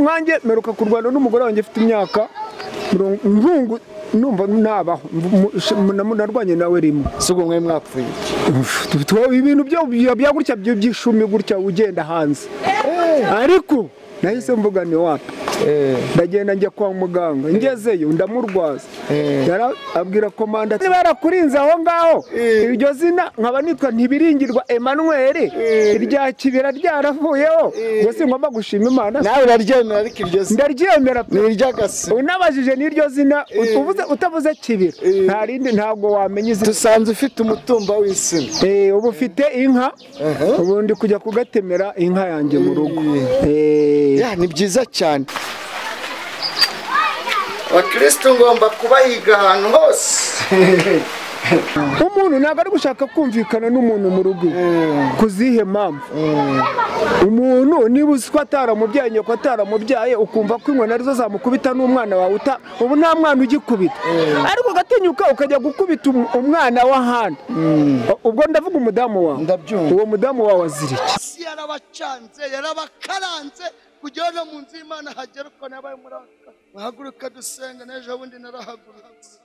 nkanjye meruka kurwana n'umugore wanjye ufite imyaka mirongo ntungu numva nabaho narwanye nawe rimwe. Si ubwo mwe mwapfuye ibintu bya- gutya by'ishumi gutya ugenda hanze. Ariko nahise mvuga ni wapi? Ndagenda njya kwa muganga. Ngezeyo ndamurwaza. Yara- abwira komanda niba yarakurinze aho ngaho. Iryo zina nkaba nitwa ntibiringirwa Emmanuel. Irya kibira ryaravuyeho. Ngo singomba gushima imana. Nawe uraryemera ariko iryo zina. Ndaryemera pe. iry'agasi unabajije n'iryo zina utavuze kibira. Nta rindi ntabwo wamenya izina. Dusanze ufite umutumba w'isina. Eh, ubu ufite inka. Ubu ndi kujya kugatemera inka yanjye mu rugo. Eh, ya ni byiza cyane. Abakirisitu ngomba kubahiga ahantu hose. Umuntu ntabwo ari gushaka kumvikana n'umuntu mu rugo. Ku zihe mpamvu? Umuntu niba uzi ko ataramubyaye nyoko ataramubyaye ukumva ko inkoni ari zo zamukubita n'umwana wawe uta ubu nta mwana ugikubita. Ariko ugatinyuka ukajya gukubita um- umwana w'ahandi ubwo ndavuga umudamu wawe. Uwo mudamu wawe azira iki yarabacanze yarabakaranze kugira mu nzu y'imana hagera uko nabaye muraka muhaguruka dusenga n'ejo bundi narahagurutse.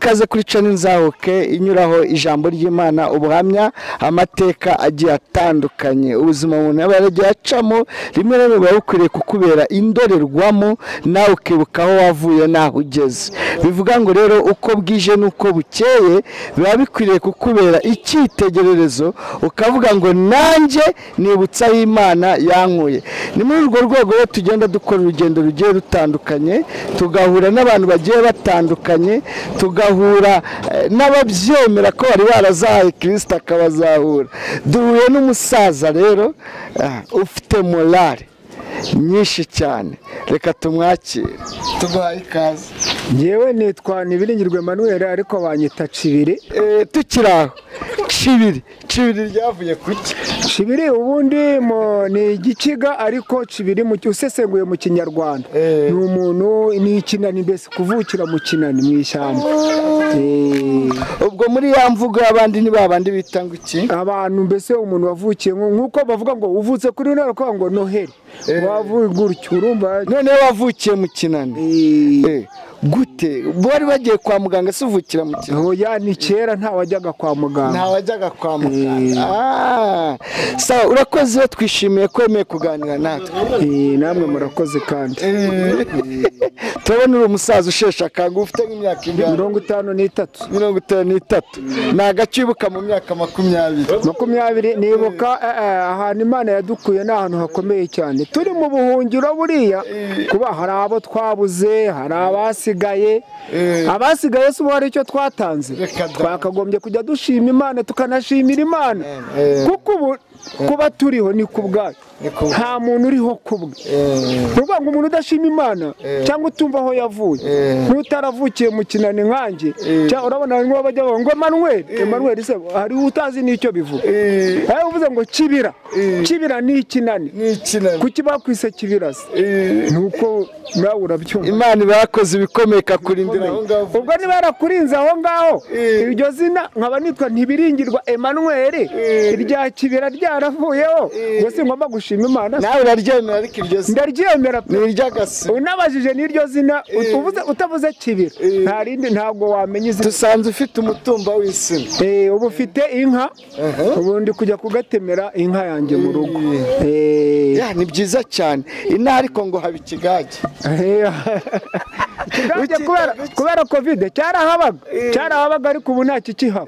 Ikaze kuri cani nzahuke inyuraho ijambo ry'imana ubuhamya amateka agiye atandukanye. Ubuzima umuntu yaba yaragiye acamo rimwe na rimwe biba bikwiriye kukubera indorerwamo nawe ukibuka aho wavuye n'aho ugeze. Bivuga ngo rero uko bwije n'uko bukeye biba bikwiriye kukubera icyitegererezo ukavuga ngo nanjye nibutsa aho imana yankuye. Ni muri urwo rwego rero tugenda dukora urugendo rugiye rutandukanye tugahura n'abantu bagiye batandukanye tugahura eh, n'ababyemera ko bari barazahaye kirisita akabazahura. Duhuye n'umusaza rero ah, ufite morale nyinshi cyane. Reka tumwakire. Tuguhaye ikaze. Ngewe nitwa ntibiringirwe Emmanuel ariko banyita cibiri Eh, tukiri aho. Cibiri cibiri ryavuye ku ki? Cibiri ubundi mo- ni igikiga ariko cibiri mu usesenguye mu kinyarwanda. Eh. ni umuntu ni ikinani mbese kuvukira mu kinani mu ishyamba. Eh, ubwo muri ya mvugo y'abandi ni babandi bita ngo iki? Abantu mbese umuntu wavukiye nk'uko bavuga ngo uvutse kuri none bakavuga ngo noheli wavuye gutyo urumva noneho wavukiye mu kinani. Eh, Eh, gute? Wari bagiye kwa muganga se uvukira mu oya ni kera nta wajyaga kwa muganga. Ntawajyaga kwa muganga. Ah, sawa urakoze twishimiye ko wemeye kuganira natwe. Eh, namwe murakoze kandi. Turabona uri umusaza usheshe akangu ufite nk'imyaka ingana mirongo itanu n'itatu. Mirongo itanu n'itatu. Ni agace wibuka mu myaka makumyabiri. Makumyabiri nibuka eh, eh, ahantu imana yadukuye ni ahantu hakomeye cyane. Turi mu buhungiro buriya. Kuba hari abo twabuze hari abasigaye abasigaye si ubu hari icyo twatanze twakagombye kujya dushima imana tukanashimira imana Eh. kuko ubu kuba turiho ni ku bwayo. Nta muntu uriho ku bwe ni ukuvuga ngo umuntu udashima imana cyangwa utumva aho yavuye. N'utaravukiye mu kinani nkanjye. Cyangwa urabona hari bajya bavuga ngo Emmanuel Emmanuel se hari utazi n'icyo bivuga? Aho uvuze ngo kibira. Kibira ni ikinani ni ikinani kuki bakwise kibira se? Ni uko nawe urabyumva. Imana iba yakoze aho ngaho ubwo niba yarakurinze aho ngaho. Iryo zina nkaba nitwa ntibiringirwa Emmanuel. Irya kibira ryaravuyeho. Ngo singomba gushima imana nawe uraryemera ariko iryo zina? Ndaryemera pe. ni iry'agasi unabajije n'iryo zina. Uvuze utavuze kibira nta rindi ntabwo wamenya izina dusanze ufite umutumba w'isina ubu ufite inka ubu ndi kujya kugatemera inka yanjye mu rugo ni byiza cyane inaha ariko ngo haba ikigage kubera kovide cyarahabaga cyarahabaga ariko ubu nta kikihaba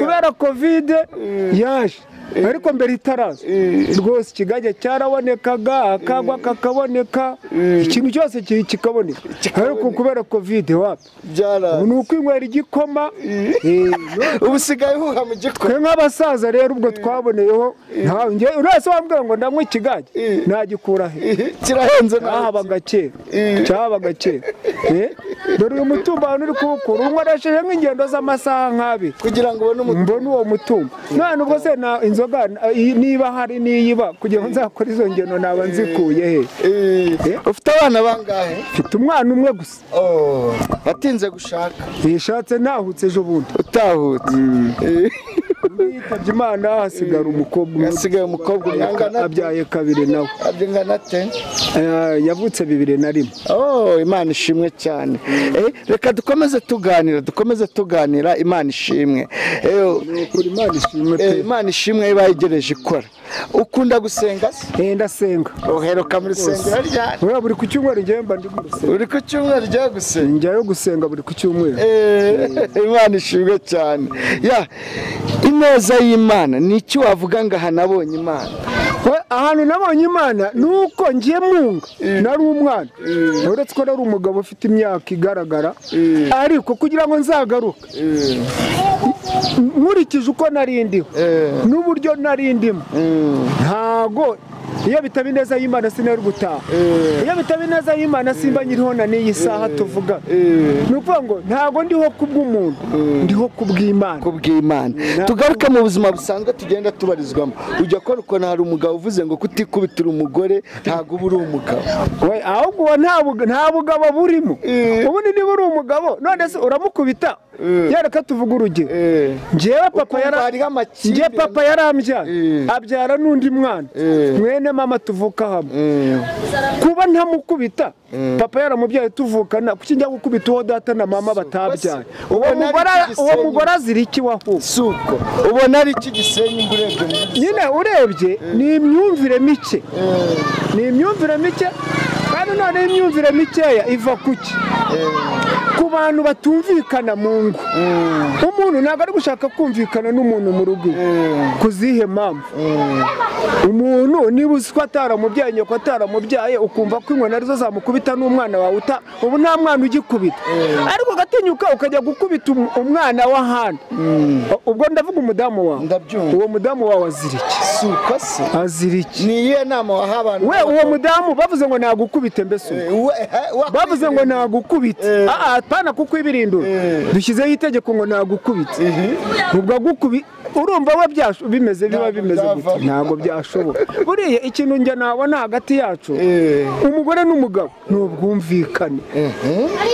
kubera kovide yaje ariko mbere itaraza. rwose ikigage cyarabonekaga akagwa kakaboneka ikintu cyose ki- kikaboneka. Ariko kubera kovide wapi? Ni ukwinywera igikoma eh, ubu usigaye uhuha mu gikoma. Twe nk'abasaza rero ubwo twaboneyeho urese wambwira ngo ndanywa ikigage? Nagikura he? Kirahenze cyahabaga kera. Cyahabaga kera. Eh, dore uyu mutumba hano uri kuwukura unkoresheje nk'ingendo z'amasaha nk'abiri kugira ngo ubone umutumba. Mbona uwo mutumba. None ubwo se na inzoga i- niba hari niyiba kugira ngo nzakore izo ngendo naba nzikuye he? Eh, ufite abana bangahe? Mfite umwana umwe gusa. Oh, watinze gushaka. Yishatse nahutse ejo bundi. Utahutse. Eh, yitabye imana hasigara umukobwa umwe. Hasigaye umukobwa umwe. Abyaye kabiri nawe abyo ngana ate Eh, yavutse bibiri na rimwe. Oh, imana ishimwe cyane. Eh, reka dukomeze tuganira dukomeze tuganira. Imana ishimwe. Eh, kuri imana ishimwe pe. imana ishimwe iba yegereje ikora. Ukunda gusenga se? Ndasenga. Uheruka muri sengero ryari buri ku cyumweru njyewe mba ndi mu rusengero uri ku cyumweru ryo gusenga? Njyayo gusenga buri ku cyumweru. Eh, imana ishimwe cyane. Ya ineza y'imana ni iki wavuga ngo aha nabonye imana? Ahantu nabonye imana ni uko ngiye munga nari umwana. Uretse ko nari umugabo ufite imyaka igaragara ariko kugira ngo nzagaruke nkurikije uko nari ndiho n'uburyo nari ndimo ntago iyo bitaba ineza y'imana sinari gutaha iyo bitaba ineza y'imana simba nyiriho na n'iyi saha tuvuga. Ni ukuvuga ngo ntago ndiho kubw'umuntu ndiho kubw'imana. Kubw'imana. Tugaruke mu buzima busanzwe tugenda tubarizwamo. Ujya kubona ukuntu hari umugabo uvuze ngo kutikubitira umugore ntabwo uba uri umugabo. Ahubwo uwo nta bug- nta bugabo burimo. Ubundi niba uri umugabo none se uramukubita? Yereka tuvuga urugero. Njyewe papa yarambyaye Eh. abyara n'undi mwana. Mwene mama tuvuka hamwe kuba ntamukubita papa yaramubyaye tuvukana. Kuki njya gukubita uwo data na mama batabyaye? Uwo mugore azira iki wahuye si uko ubona ari iki gisenyi ngo urebye nyine urebye ni imyumvire mike. Ni imyumvire mike? Kandi noneho imyumvire mikeya iva ku ki ku bantu batumvikana mu ngo. Umuntu ntabwo ari gushaka kumvikana n'umuntu mu rugo. Iwe. ku zihe mpamvu? Umuntu niba uzi ko ataramubyaye nyoko ataramubyaye ukumva ko inkoni ari zo zamukubita n'umwana wawe uta ubu nta mwana ugikubita. Ariko ugatinyuka ukajya gukubita um- umwana w'ahandi ubwo ndavuga umudamu wawe. Uwo mudamu wawe azira iki? Si uko se. Azira iki? Ni iyihe nama waha abantu? We uwo mudamu bavuze ngo nagukubite mbese ubu? Bavuze ngo nagukubite. Aha pana kukwibirindura dushyizeho itegeko ngo nagukubite. Ubwo agukubi urumva we bimeze biba bimeze gutya ntabwo byashoboka. Buriya ikintu njye nabona hagati yacu Eh. umugore n'umugabo ni ubwumvikane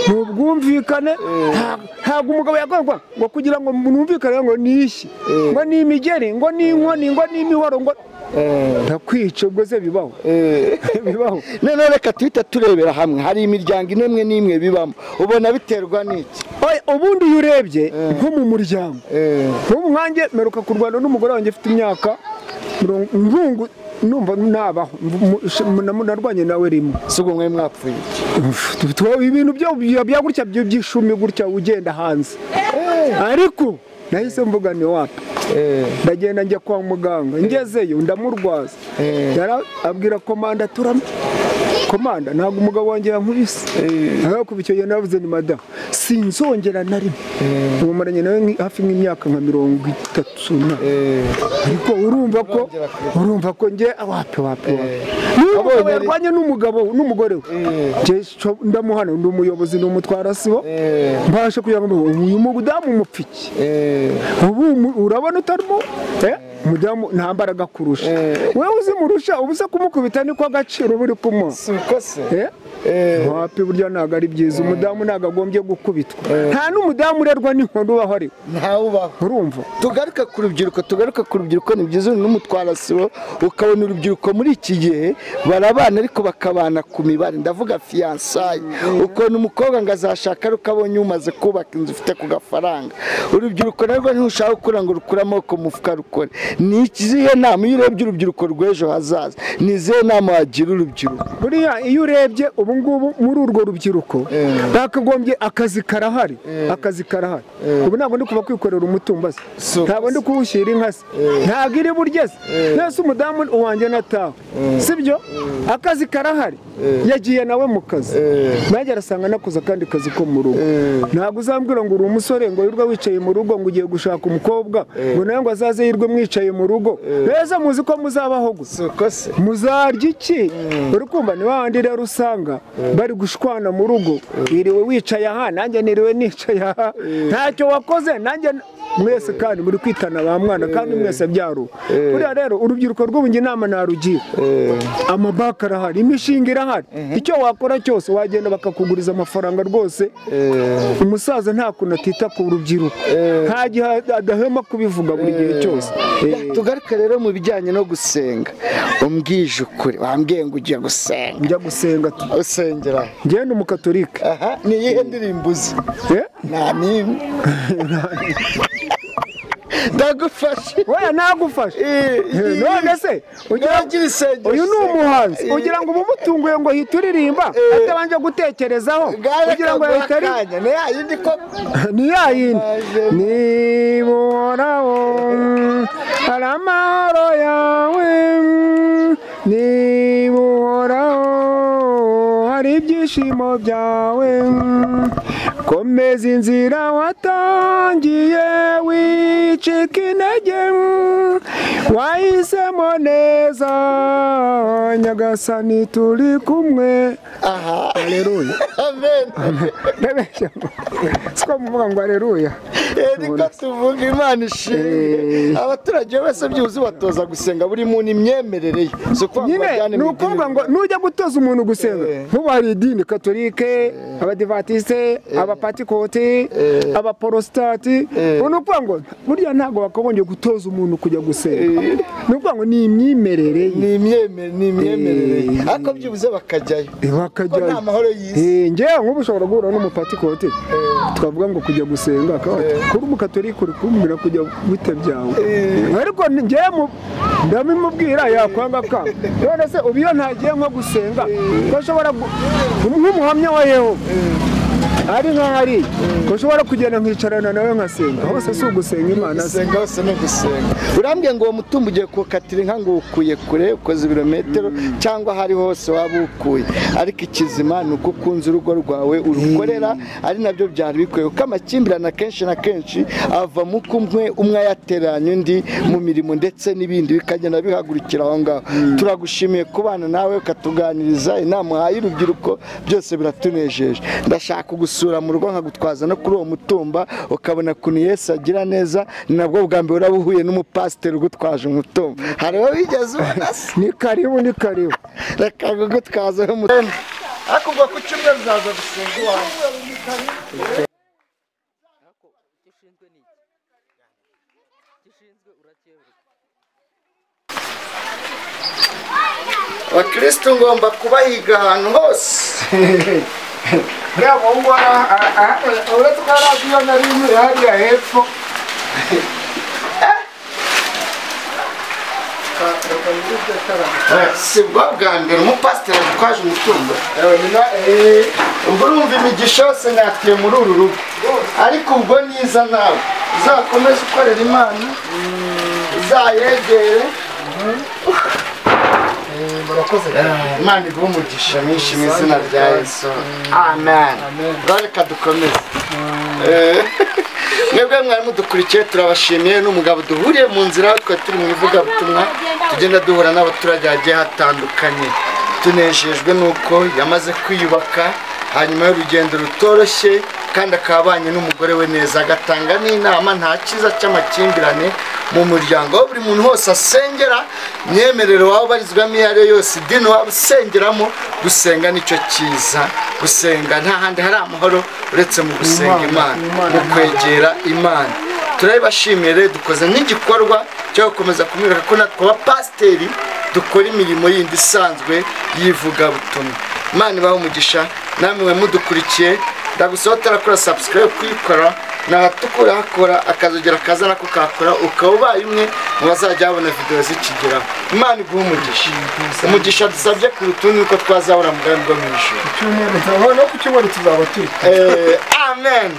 ni ubwumvikane nta- ntabwo umugabo yagomba ngo kugira ngo mwumvikane ngo ni ishyi ngo ni imigeri ngo ni inkoni ngo ni imihoro ngo ndakwica ubwo se bibaho. Bibaho. Noneho reka tuhite turebera hamwe. Hari imiryango imwe n'imwe bibamo. Ubona biterwa n'iki? Ubundi iyo urebye nko mu muryango. Nk'ubu nkanjye mperuka kurwana n'umugore wanjye ufite imyaka mirongo numva nabaho narwanye nawe rimwe. Si ubwo mwe mwapfuye ibintu byo bya- gutya by'ishumi gutya ugenda hanze. Ariko nahise mvuga ni wapi ndagenda njya kwa muganga ngezeyo ndamurwaza. Abwira komanda turame komanda ntabwo umugabo wanjye yankubise kuva icyo gihe navuze ni madamu sinzongera na rimwe. Ubu maranye nawe hafi nk'imyaka nka mirongo itatu na. Ariko urumva ko urumva ko njye wapi wapi wapi. Niba umugabo Abonye ari- yarwanye n'umugabo n'umugore we. Ndamuhana ndi umuyobozi ni umutwara sibo mbasha kugira ngo uyu mudamu umupfiki. Ubu urabona utarimo? Eh, umudamu nta mbaraga kurusha. Wowe uzimurusha ubu se kumukubita niko agaciro uba uri kumuha si uko se. Eh? wapi burya ntabwo ari byiza. Umudamu ntabwo agombye gukubitwa. Nta n'umudamu urerwa n'inkondo ubaho ari ntawe ubaho urumva. Tugaruke ku rubyiruko tugaruke ku rubyiruko ni byiza n'umutwara sibo ukabona urubyiruko muri iki gihe barabana ariko bakabana ku mibare. Ndavuga fiyansaye ukabona umukobwa ngo azashaka ari uko abonye umaze kubaka inzu ufite ku gafaranga. Urubyiruko narwo ntirushaka gukura ngo rukure amaboko mu mufuka rukore. Ni izihe nama? Iyo urebye urubyiruko rw'ejo hazaza ni izihe nama wagira urubyiruko? Buriya iyo urebye ubu ngubu muri urwo rubyiruko bakagombye akazi karahari. Akazi karahari. Ubu ntabwo ndi kuva kwikorera umutumba se ntabwo ndi kuwushyira inka se ntabwo iri burye se nese umudamu uwanjye natawe. Sibyo? Akazi karahari. Yagiye nawe mu kazi. Nanjye arasanga nakoze akandi kazi ko mu rugo. Ntabwo uzambwira ngo uri umusore ngo wirwe wicaye mu rugo ngo ugiye gushaka umukobwa ngo nawe ngo azaze yirwe mwicaye mu rugo. Neza muzi ko muzabaho gusa. Muzarya iki? Uri kumva ni wahandi rero usanga bari gushwana mu rugo. Wiriwe wicaye aha nanjye niriwe nicaye aha. Ntacyo wakoze nanjye mwese kandi muri kwitana ba mwana kandi mwese byaruha buriya rero urubyiruko rw'ubu inama narugira amabaka arahari imishinga irahari. Icyo wakora cyose wagenda bakakuguriza amafaranga rwose. Umusaza nta kuntu atita ku rubyiruko. Nta gihe adahwema kubivuga buri gihe cyose. Eh, tugaruke rero mu bijyanye no gusenga. Umbwije ukuri wambwiye ngo ugiye gusenga. Njya gusenga usengera. Ngenda umukatolika aha ni iyihe ndirimbo uzi? Eh? nta n'imwe. ndagufashe weya nagufashe Eh, Eh, none se? Uyu ni umuhanzi. Eh. ugira ngo umumutunguye ngo hita uririmba atabanje gutekerezaho? Kugira ngo yahita ari akanya. Ni ya yindi ko? Ni ya yindi. Niba uhoraho hari amahoro yawe. Niba uhoraho hari ibyishimo byawe. Komeza inzira watangiye wicika intege. Wahisemo neza nyagasani turi kumwe. Aha. Aleluya siko muvuga ngo aleluya Eh, niko tuvuga imana ishimwe. Abaturage bose byuzuye batoza gusenga buri muntu imyemerere ye. Si ukuvuga ni ukuvuga ngo nujya gutoza umuntu gusenga. Nk'ubu hari idini katolike abadivatiste abapatikoti abaporositati ni ukuvuga ngo burya ntabwo bakagombye gutoza umuntu kujya gusenga ni ukuvuga ngo ni imyimerere ye. Ni imyemerere imyemerere Eh. ariko byibuze bakajyayo. Eh, ko bakajyayo nta mahoro y'isi? Eh, njyewe nk'ubu ushobora guhura n'umupatikoti twavuga ngo kujya gusenga kuri umukatolika uri kumbwira kujya bite byawe? Ariko mu- ndabimubwira yakwanga ka? None se ubu iyo ntagiye nko gusenga bashobora nk'umuhamya wa yehova. Ari nkaho ari. Ushobora kugenda nkicarana nawe nkasenga hose si ugusenga imana. Se gusenga hose ni ugusenga. Urambwiye ngo uwo mutumba ugiye kuwukatira inka ngo ukuye kure ukoze ibirometero cyangwa aho ari hose waba ukuye. Ariko ikizima ni uko ukunze urugo rwawe urukorera ari na byo byari bikwiye. Kuko amakimbirane akenshi na kenshi ava mu kumwe umwe ayateranya undi mu mirimo ndetse n'ibindi. Bikagenda bihagurukira aho ngaho. Turagushimiye kubana nawe ukatuganiriza. Inama uhaye urubyiruko byose biratunejeje. Ndashaka gusura mu rugo nkagutwaza no kuri uwo mutumba ukabona ukuntu Yesu agira neza ni nabwo bwa mbere uraba uhuye n'umupasiteri ugutwaje umutumba. Hari uwo wigeze ubona ni karibu ni karibu. Reka kugutwazaho umutumba ariko ubwo ku cyumweru uzaza gusenga iwawe. Abakirisitu ngomba kubahiga ahantu hose. uriya muhungu uretse ko yari azi iyo nari nyuri hariya hepfo si bwo bwa mbere umupasiteri agutwaje umutungo ubwo urumva imigisha yose nyatiye muri uru rugo ariko ubwo niza nawe uzakomeze ukorera imana uzayegere imana iguhe umugisha mwinshi mu izina rya yesu. Amen. Reka dukomeze. Eh, mwebwe mwari mudukurikiye turabashimiye n'umugabo duhuriye mu nzira twari turi mu ivugabutumwa tugenda duhura n'abaturage hagiye hatandukanye. Tunejejwe n'uko yamaze kwiyubaka hanyuma y'urugendo rutoroshye kandi akaba abanye n'umugore we neza. Agatanga n'inama nta cyiza cy'amakimbirane mu muryango. Aho buri muntu hose asengera imyemerere waba ubarizwamo iyo ari yo yose. Idini waba usengeramo gusenga ni cyo cyiza gusenga nta handi hari amahoro uretse mu gusenga imana. Mu kwegera imana. Turabibashimiye rero dukoze n'igikorwa cyo gukomeza kumwereka ko natwe abapasiteri dukora imirimo yindi isanzwe y'ivugabutumwa. Imana ibahe umugisha namwe mudukurikiye. Ndagusaba utarakora subscribe kuyikora natukura hakora akazogera kaza nako kakora ukaba ubaye umwe mu bazajya babona videwo zikigeraho imana iguhe umugisha. Umugisha dusabye ku rutundi nuko twazabona mu bwami bwo mu icyumweru no ku cyumweru tuzaba turi Eh, amen.